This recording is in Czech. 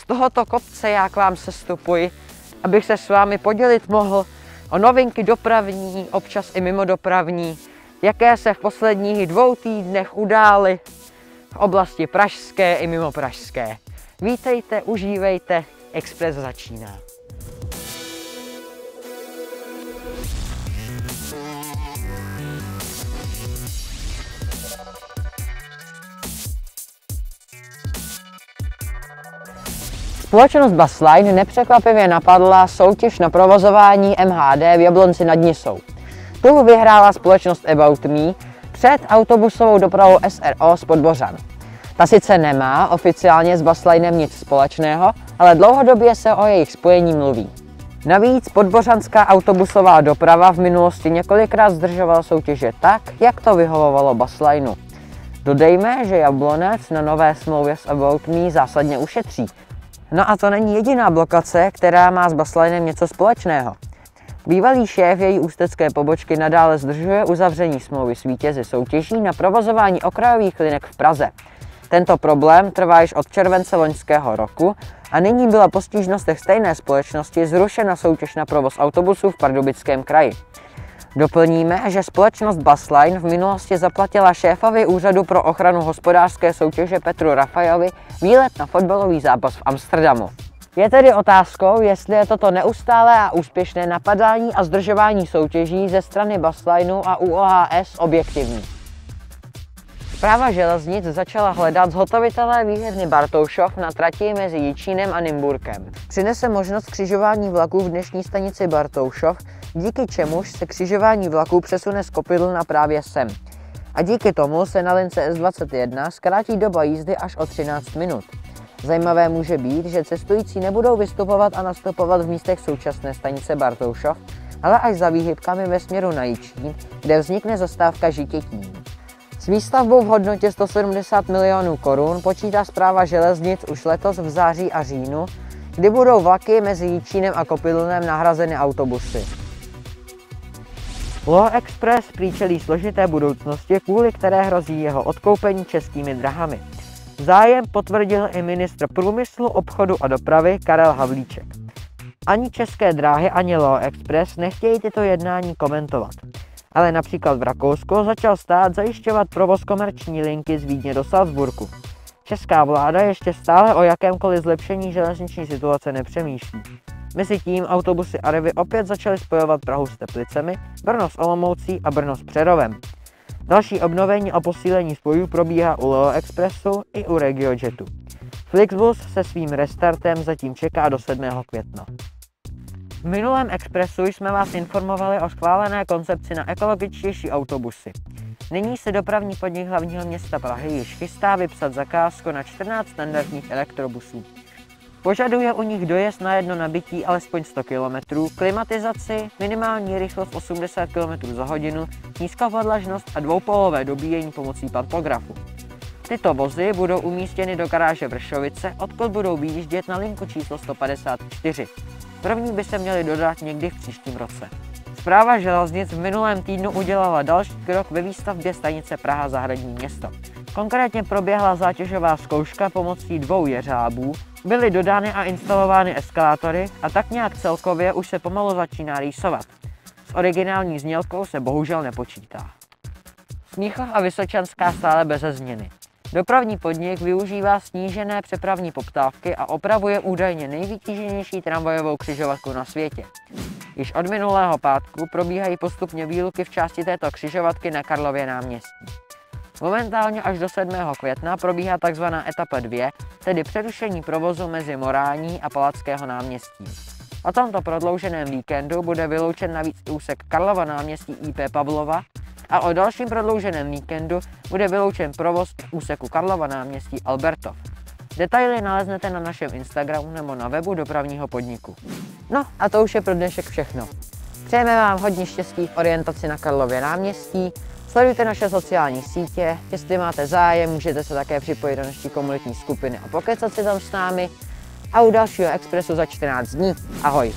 Z tohoto kopce já k vám sestupuji, abych se s vámi podělit mohl o novinky dopravní, občas i mimodopravní, jaké se v posledních dvou týdnech udály v oblasti pražské i mimo pražské. Vítejte, užívejte, Express začíná. Společnost Busline nepřekvapivě napadla soutěž na provozování MHD v Jablonci nad Nisou. Tu vyhrála společnost About Me před autobusovou dopravou SRO z Podbořan. Ta sice nemá oficiálně s Buslinem nic společného, ale dlouhodobě se o jejich spojení mluví. Navíc podbořanská autobusová doprava v minulosti několikrát zdržovala soutěže tak, jak to vyhovovalo Buslineu. Dodejme, že Jablonec na nové smlouvě s About Me zásadně ušetří, No a to není jediná blokace, která má s Baslinem něco společného. Bývalý šéf její ústecké pobočky nadále zdržuje uzavření smlouvy s vítězi soutěží na provozování okrajových linek v Praze. Tento problém trvá již od července loňského roku a nyní byla po stížnostech stejné společnosti zrušena soutěž na provoz autobusů v Pardubickém kraji. Doplníme, že společnost Busline v minulosti zaplatila šéfovi Úřadu pro ochranu hospodářské soutěže Petru Rafajovi výlet na fotbalový zápas v Amsterdamu. Je tedy otázkou, jestli je toto neustálé a úspěšné napadání a zdržování soutěží ze strany Buslineu a UOHS objektivní. Zpráva železnic začala hledat zhotovitelé výhřevny Bartoušov na trati mezi Jičínem a Nymburkem. Přinese možnost křižování vlaků v dnešní stanici Bartoušov, díky čemuž se křižování vlaků přesune z Kopidl na právě sem. A díky tomu se na lince S21 zkrátí doba jízdy až o 13 minut. Zajímavé může být, že cestující nebudou vystupovat a nastupovat v místech současné stanice Bartoušov, ale až za výhybkami ve směru na Jičín, kde vznikne zastávka Žitětín. Výstavbou v hodnotě 170 milionů korun počítá zpráva železnic už letos v září a říjnu, kdy budou vlaky mezi Jíčínem a Kopidlnem nahrazeny autobusy. Lo Express příčelí složité budoucnosti, kvůli které hrozí jeho odkoupení českými drahami. Zájem potvrdil i ministr průmyslu, obchodu a dopravy Karel Havlíček. Ani české dráhy, ani Lo Express nechtějí tyto jednání komentovat ale například v Rakousku začal stát zajišťovat provoz komerční linky z Vídně do Salzburgu. Česká vláda ještě stále o jakémkoliv zlepšení železniční situace nepřemýšlí. Mezitím autobusy Arevy opět začaly spojovat Prahu s Teplicemi, Brno s Olomoucí a Brno s Přerovem. Další obnovení a posílení spojů probíhá u Leo Expressu i u RegioJetu. Flixbus se svým restartem zatím čeká do 7. května. V minulém Expressu jsme vás informovali o schválené koncepci na ekologičtější autobusy. Nyní se dopravní podnik hlavního města Prahy již chystá vypsat zakázku na 14 standardních elektrobusů. Požaduje u nich dojezd na jedno nabití alespoň 100 km, klimatizaci, minimální rychlost 80 km za hodinu, nízkou podlažnost a dvoupolové dobíjení pomocí pantografu. Tyto vozy budou umístěny do garáže Vršovice, odkud budou vyjíždět na linku číslo 154. První by se měly dodat někdy v příštím roce. Zpráva železnic v minulém týdnu udělala další krok ve výstavbě stanice Praha zahradní město. Konkrétně proběhla zátěžová zkouška pomocí dvou jeřábů, byly dodány a instalovány eskalátory a tak nějak celkově už se pomalu začíná rýsovat. S originální znělkou se bohužel nepočítá. Smíchov a Vysočanská stále bez změny. Dopravní podnik využívá snížené přepravní poptávky a opravuje údajně nejvytíženější tramvajovou křižovatku na světě. Již od minulého pátku probíhají postupně výluky v části této křižovatky na Karlově náměstí. Momentálně až do 7. května probíhá tzv. etapa 2, tedy přerušení provozu mezi Morání a Palackého náměstí. O tomto prodlouženém víkendu bude vyloučen navíc úsek Karlova náměstí IP Pavlova a o dalším prodlouženém víkendu bude vyloučen provoz v úseku Karlova náměstí Albertov. Detaily naleznete na našem Instagramu nebo na webu dopravního podniku. No a to už je pro dnešek všechno. Přejeme vám hodně štěstí v orientaci na Karlově náměstí, sledujte naše sociální sítě, jestli máte zájem, můžete se také připojit do naší komunitní skupiny a pokecat si tam s námi a u dalšího Expressu za 14 dní. Ahoj!